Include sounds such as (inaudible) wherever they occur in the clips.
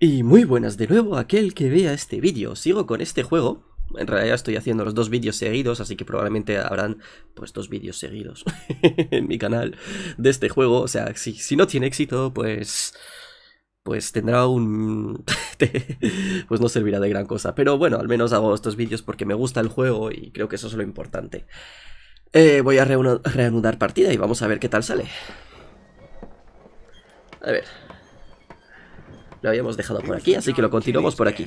Y muy buenas de nuevo a aquel que vea este vídeo. Sigo con este juego. En realidad estoy haciendo los dos vídeos seguidos, así que probablemente habrán pues dos vídeos seguidos (laughs) en mi canal de este juego. O sea, si, si no tiene éxito, pues pues tendrá un... (laughs) pues no servirá de gran cosa. Pero bueno, al menos hago estos vídeos porque me gusta el juego y creo que eso es lo importante. Eh, voy a reanudar partida y vamos a ver qué tal sale. A ver. Lo habíamos dejado por aquí, así que lo continuamos por aquí.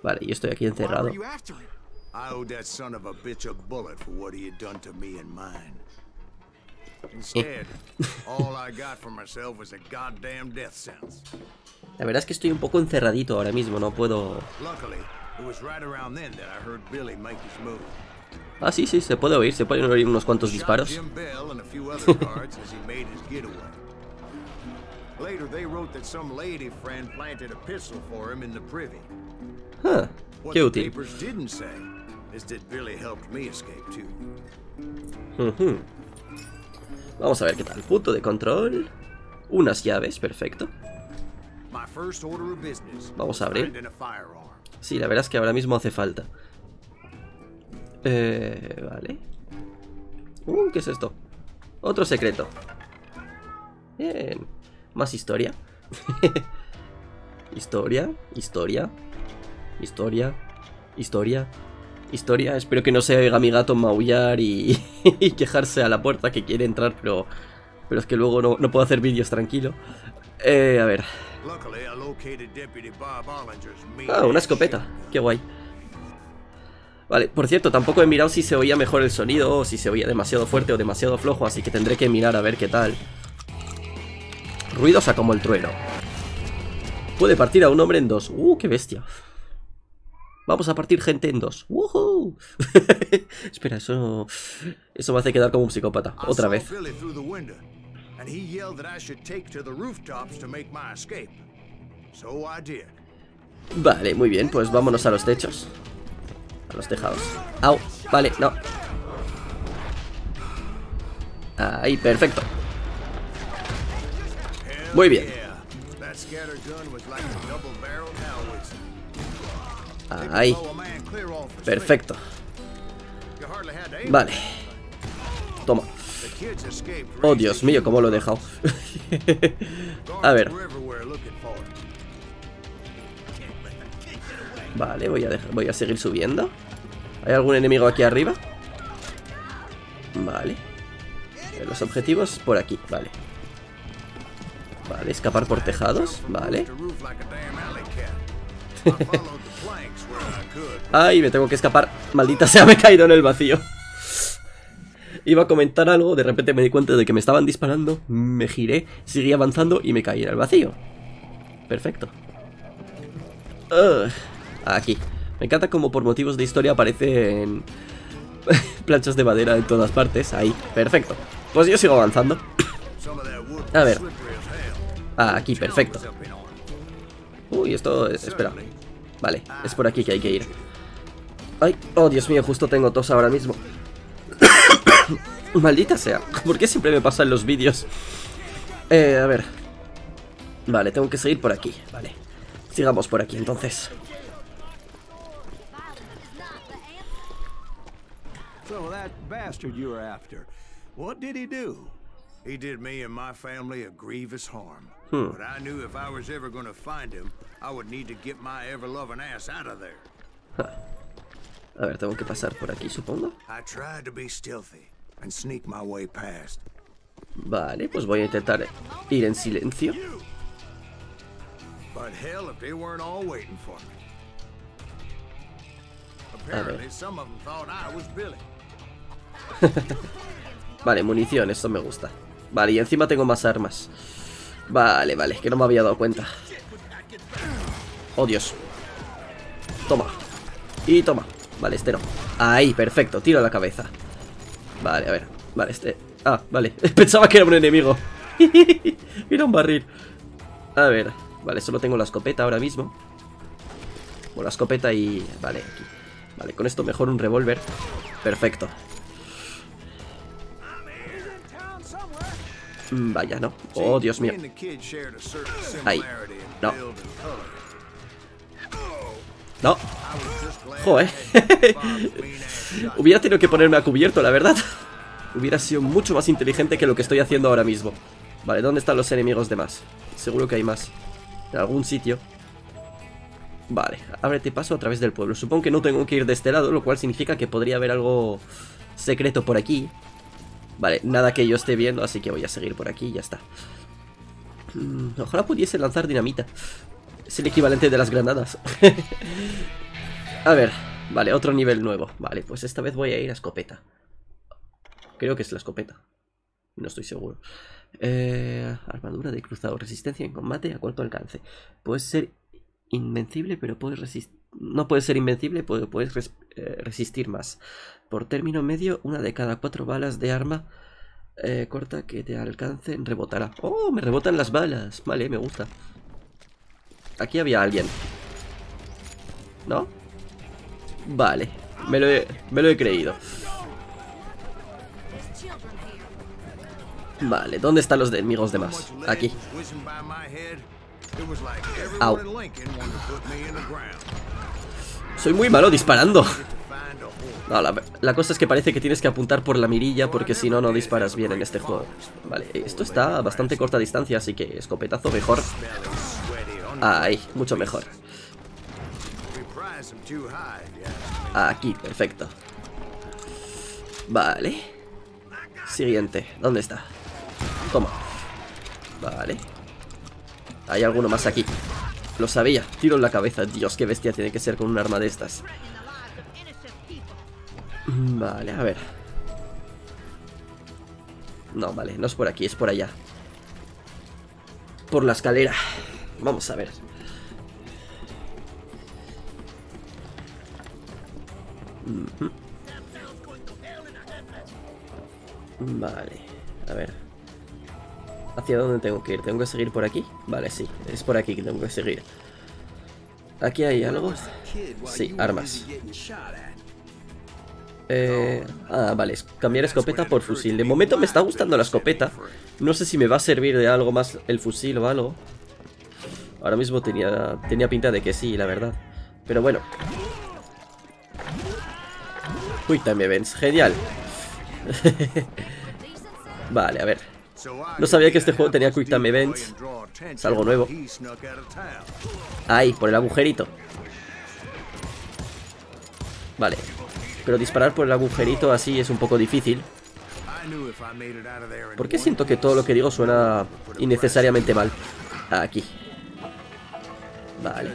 Vale, yo estoy aquí encerrado. (laughs) La verdad es que estoy un poco encerradito ahora mismo, no puedo... Ah, sí, sí, se puede oír, se pueden oír unos cuantos disparos. ah, qué útil. Vamos a ver qué tal. Punto de control. Unas llaves, perfecto. Vamos a abrir. Sí, la verdad es que ahora mismo hace falta. Eh, vale. Uh, ¿qué es esto? Otro secreto. Bien. Más historia. (laughs) historia, historia, historia, historia, historia. Espero que no se oiga mi gato maullar (laughs) y, quejarse a la puerta que quiere entrar, pero, pero es que luego no, no puedo hacer vídeos tranquilo. Eh, a ver. Ah, una escopeta. Qué guay. Vale, por cierto, tampoco he mirado si se oía mejor el sonido o si se oía demasiado fuerte o demasiado flojo, así que tendré que mirar a ver qué tal. Ruidosa como el trueno. Puede partir a un hombre en dos. ¡Uh, qué bestia! Vamos a partir gente en dos. ¡Woohoo! (laughs) Espera, eso... Eso me hace quedar como un psicópata. Otra vez. Vale, muy bien, pues vámonos a los techos los tejados. Au, vale, no. Ahí, perfecto. Muy bien. Ahí. Perfecto. Vale. Toma. Oh, Dios mío, cómo lo he dejado. (laughs) a ver. Vale, voy a, voy a seguir subiendo. ¿Hay algún enemigo aquí arriba? Vale. Los objetivos por aquí, vale. Vale, escapar por tejados, vale. (laughs) Ay, me tengo que escapar. Maldita sea, me he caído en el vacío. Iba a comentar algo, de repente me di cuenta de que me estaban disparando, me giré, seguí avanzando y me caí en el vacío. Perfecto. Aquí. Me encanta como por motivos de historia aparecen (laughs) planchas de madera en todas partes. Ahí, perfecto. Pues yo sigo avanzando. (coughs) A ver. Ah, aquí, perfecto. Uy, esto... Es, espera. Vale, es por aquí que hay que ir. Ay, oh Dios mío, justo tengo tos ahora mismo. (coughs) Maldita sea. (laughs) ¿Por qué siempre me pasa en los vídeos? Eh, a ver. Vale, tengo que seguir por aquí. Vale. Sigamos por aquí, entonces. That bastard you were after, what did he do? He did me and my family a grievous harm. Hmm. But I knew if I was ever going to find him, I would need to get my ever-loving ass out of there. A ver, tengo que pasar por aquí, supongo. I tried to be stealthy and sneak my way past. Vale, pues voy a intentar ir en silencio. But hell if they weren't all waiting for me. Apparently some of them thought I was Billy. (laughs) vale, munición, esto me gusta. Vale, y encima tengo más armas. Vale, vale, que no me había dado cuenta. Oh, Dios. Toma. Y toma. Vale, este no. Ahí, perfecto, tiro a la cabeza. Vale, a ver. Vale, este. Ah, vale. (laughs) Pensaba que era un enemigo. (laughs) Mira un barril. A ver. Vale, solo tengo la escopeta ahora mismo. Bueno, la escopeta y... Vale, aquí. Vale, con esto mejor un revólver. Perfecto vaya, no. Oh, Dios mío. Ahí. No. No. Joder. Hubiera tenido que ponerme a cubierto, la verdad. Hubiera sido mucho más inteligente que lo que estoy haciendo ahora mismo. Vale, ¿dónde están los enemigos de más? Seguro que hay más. En algún sitio. Vale, ábrete paso a través del pueblo. Supongo que no tengo que ir de este lado, lo cual significa que podría haber algo secreto por aquí. Vale, nada que yo esté viendo, así que voy a seguir por aquí y ya está. Mm, ojalá pudiese lanzar dinamita. Es el equivalente de las granadas. (laughs) a ver, vale, otro nivel nuevo. Vale, pues esta vez voy a ir a escopeta. Creo que es la escopeta. No estoy seguro. Eh, armadura de cruzado. Resistencia en combate a corto alcance. Puede ser invencible, pero puedes resistir. No puede ser invencible, puedes eh, resistir más. Por término medio, una de cada cuatro balas de arma eh, corta que te alcance rebotará. ¡Oh! Me rebotan las balas. Vale, me gusta. Aquí había alguien. ¿No? Vale. Me lo he, me lo he creído. Vale, ¿dónde están los enemigos demás? Aquí. Au. Soy muy malo disparando. No, la, cosa es que parece que tienes que apuntar por la mirilla porque si no, no disparas bien en este juego. Vale, esto está a bastante corta distancia, así que escopetazo mejor. Ahí, mucho mejor. Aquí, perfecto. Vale. Siguiente, ¿dónde está? Toma. Vale. Hay alguno más aquí. Lo sabía. Tiro en la cabeza. Dios, qué bestia tiene que ser con un arma de estas. Vale, a ver. No, vale, no es por aquí, es por allá. Por la escalera. Vamos a ver. Vale, a ver. ¿Hacia dónde tengo que ir? ¿Tengo que seguir por aquí? Vale, sí, es por aquí que tengo que seguir. ¿Aquí hay algo? Sí, armas. Eh, ah, vale, cambiar escopeta por fusil. De momento me está gustando la escopeta. No sé si me va a servir de algo más el fusil o algo. Ahora mismo tenía, tenía pinta de que sí, la verdad. Pero bueno. Uy, también ves, genial. (laughs) vale, a ver. No sabía que este juego tenía Quick Time Events. Es algo nuevo. Ahí, por el agujerito. Vale. Pero disparar por el agujerito así es un poco difícil. ¿Por qué siento que todo lo que digo suena innecesariamente mal? Aquí. Vale.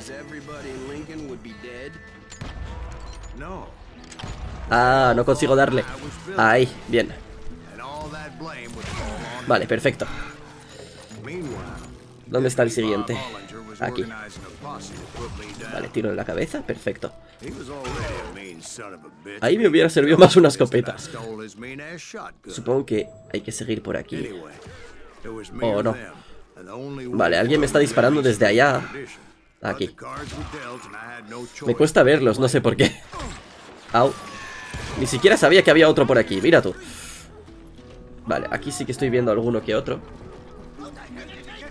Ah, no consigo darle. Ahí, bien. Vale, perfecto. ¿Dónde está el siguiente? Aquí. Vale, tiro en la cabeza, perfecto. Ahí me hubiera servido más una escopeta. Supongo que hay que seguir por aquí. Oh, no. Vale, alguien me está disparando desde allá. Aquí. Me cuesta verlos, no sé por qué. Au. Ni siquiera sabía que había otro por aquí, mira tú. Vale, aquí sí que estoy viendo alguno que otro.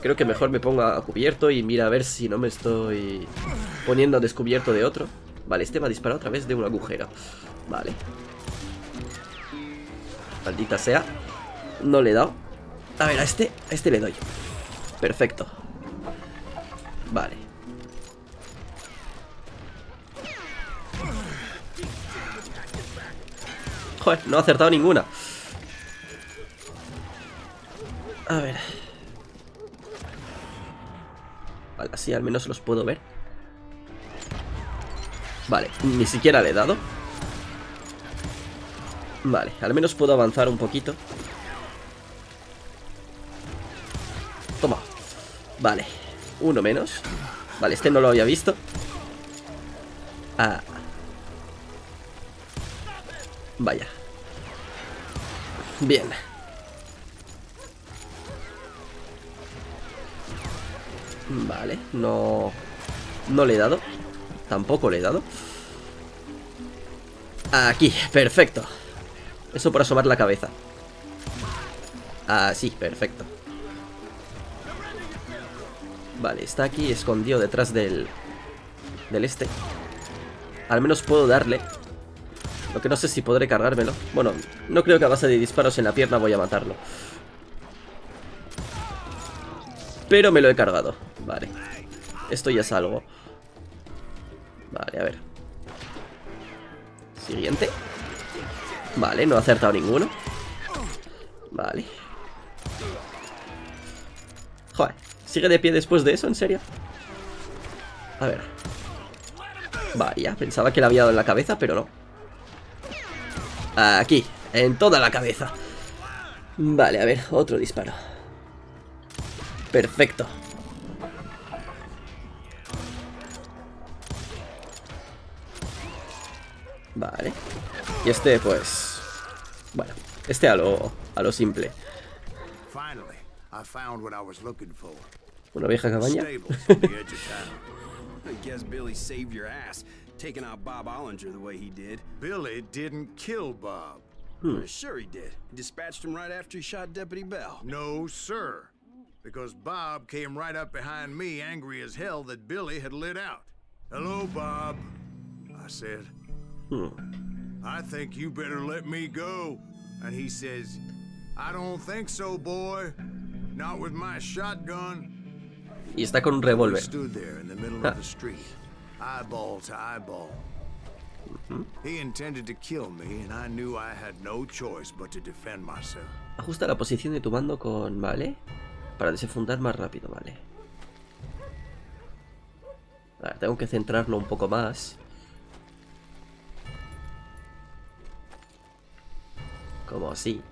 Creo que mejor me pongo a cubierto y mira a ver si no me estoy poniendo a descubierto de otro. Vale, este me ha disparado a través de un agujero. Vale. Maldita sea. No le he dado. A ver, a este, a este le doy. Perfecto. Vale. Joder, no ha acertado ninguna A ver. Vale, así al menos los puedo ver. Vale, ni siquiera le he dado. Vale, al menos puedo avanzar un poquito. Toma. Vale, uno menos. Vale, este no lo había visto. Ah. Vaya. Bien. Vale, no... No le he dado. Tampoco le he dado. Aquí, perfecto. Eso por asomar la cabeza. Ah, Así, perfecto. Vale, está aquí escondido detrás del... Del este. Al menos puedo darle. Lo que no sé si podré cargármelo. Bueno, no creo que a base de disparos en la pierna voy a matarlo. Pero me lo he cargado. Vale. Esto ya es algo. Vale, a ver. Siguiente. Vale, no ha acertado ninguno. Vale. Joder, ¿sigue de pie después de eso? ¿En serio? A ver. Vaya, pensaba que le había dado en la cabeza, pero no. Aquí, en toda la cabeza. Vale, a ver, otro disparo. Perfecto. Vale. Y este, pues... Bueno, este a lo, a lo simple. Una vieja cabaña. I guess Billy saved your ass, taking out Bob Ollinger the way he did. Billy didn't kill Bob. Hmm. Sure he did. He dispatched him right after he shot Deputy Bell. No, sir. Because Bob came right up behind me, angry as hell that Billy had lit out. Hello, Bob, I said. Hmm. I think you better let me go. And he says, I don't think so, boy. Not with my shotgun. Y está con un revólver. stood there in the middle of the street, Eyeball to eyeball. He intended to kill me, and I knew I had no choice but to defend myself. Ajusta la posición de tu mando con, ¿vale? Para desenfundar más rápido, ¿vale? A ver, tengo que centrarlo un poco más. Como así.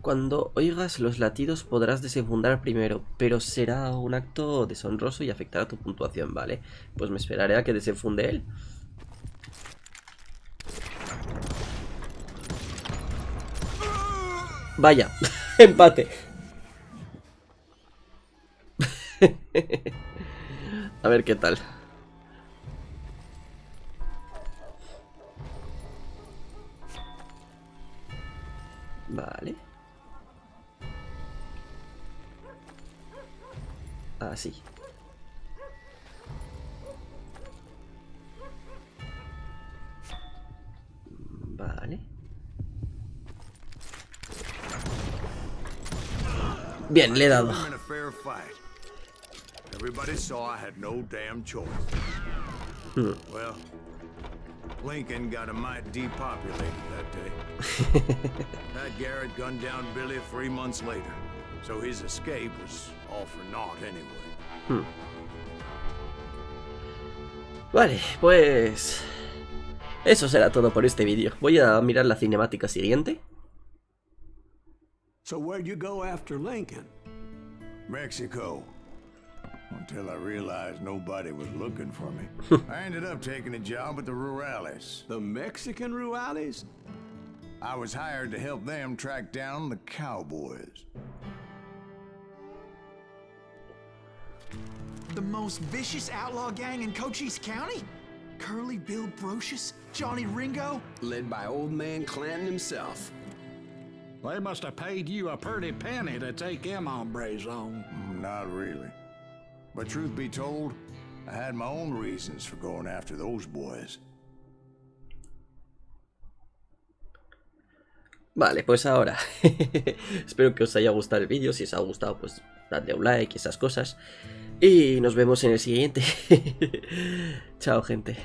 Cuando oigas los latidos podrás desenfundar primero, pero será un acto deshonroso y afectará tu puntuación, ¿vale? Pues me esperaré a que desenfunde él. Vaya, (laughs) empate. (laughs) a ver qué tal. Vale. Así. Vale. Bien, le he dado. Hmm. Lincoln got a mite depopulated that day. (laughs) Pat Garrett gunned down Billy three months later, so his escape was all for naught anyway. Hmm. Vale, pues... Eso será todo por este vídeo. Voy a mirar la cinemática siguiente. So where'd you go after Lincoln? Mexico. Until I realized nobody was looking for me. (laughs) I ended up taking a job at the Rurales. The Mexican Rurales? I was hired to help them track down the cowboys. The most vicious outlaw gang in Cochise County? Curly Bill Brocious? Johnny Ringo? Led by old man Clanton himself. They must have paid you a pretty penny to take them hombres on. Mm, not really. But truth be told, I had my own reasons for going after those boys. Vale, pues ahora (laughs) espero que os haya gustado el vídeo, si os ha gustado pues dadle un like y esas cosas. Y nos vemos en el siguiente. (laughs) Chao gente.